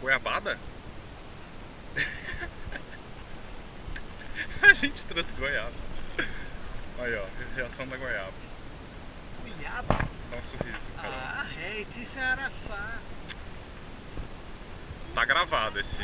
Goiabada? A gente trouxe goiaba. Aí, ó, reação da goiaba. Goiaba? Dá um sorriso, cara. Ah, é, isso é araçá. Tá gravado esse.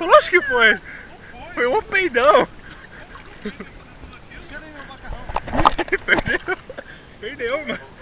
Lógico que foi! Foi um peidão! Cadê meu macarrão? Perdeu! Perdeu, mano!